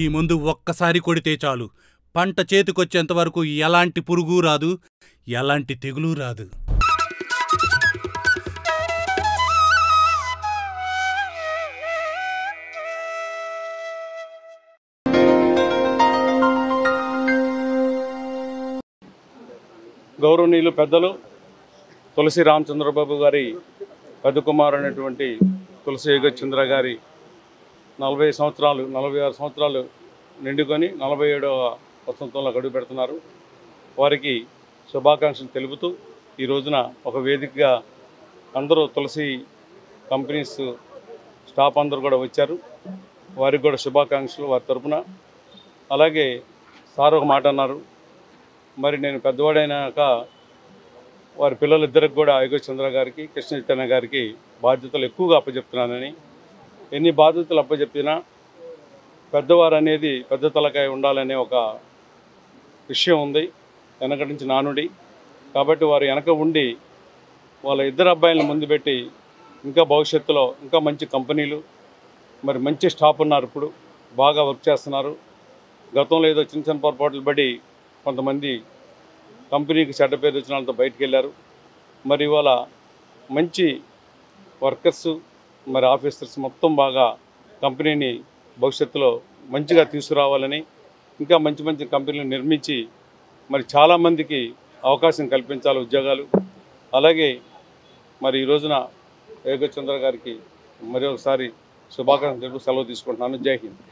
ఈ మందు ఒక్కసారి కొడితే చాలు. పంట చేతికొచ్చేంత వరకు ఎలాంటి పురుగు రాదు ఎలాంటి తెగులు రాదు. గౌరవనీయులు పెద్దలు తులసి రామచంద్రబాబు గారి పెద్ద కుమారు అనేటువంటి తులసి యోగచంద్ర గారి నలభై సంవత్సరాలు నలభై ఆరు సంవత్సరాలు నిండుకొని నలభై ఏడవ వసంతంలో గడువు పెడుతున్నారు. వారికి శుభాకాంక్షలు తెలుపుతూ ఈ రోజున ఒక వేదికగా అందరూ తులసి కంపెనీస్ స్టాఫ్ అందరూ కూడా వచ్చారు. వారికి కూడా శుభాకాంక్షలు వారి తరపున. అలాగే సార్ ఒక మాట అన్నారు. మరి నేను పెద్దవాడైనాక వారి పిల్లలిద్దరికి కూడా అయోగ చంద్ర గారికి కృష్ణ చైతన్య గారికి బాధ్యతలు ఎక్కువగా అప్పచెప్తున్నానని ఎన్ని బాధ్యతలు అప్పచెప్పినా పెద్దవారు అనేది పెద్ద తలకాయ ఉండాలనే ఒక విషయం ఉంది. వెనక నుంచి నానుడి. కాబట్టి వారు వెనక ఉండి వాళ్ళ ఇద్దరు అబ్బాయిలను ముందు పెట్టి ఇంకా భవిష్యత్తులో ఇంకా మంచి కంపెనీలు మరి మంచి స్టాఫ్ ఉన్నారు ఇప్పుడు. బాగా వర్క్ చేస్తున్నారు. గతంలో ఏదో చిన్న చిన్న పొరపాట్లు పడి కొంతమంది కంపెనీకి చెడ్డ పేరు వచ్చిన వాళ్ళతో బయటికి వెళ్ళారు. మరి ఇవాళ మంచి వర్కర్స్ మరి ఆఫీసర్స్ మొత్తం బాగా కంపెనీని భవిష్యత్తులో మంచిగా తీసుకురావాలని ఇంకా మంచి మంచి కంపెనీలు నిర్మించి మరి చాలామందికి అవకాశం కల్పించాలి ఉద్యోగాలు. అలాగే మరి ఈ రోజున యోగచంద్ర గారికి మరి ఒకసారి శుభాకాంక్షలు సెలవు తీసుకుంటున్నాను. జై హింద్.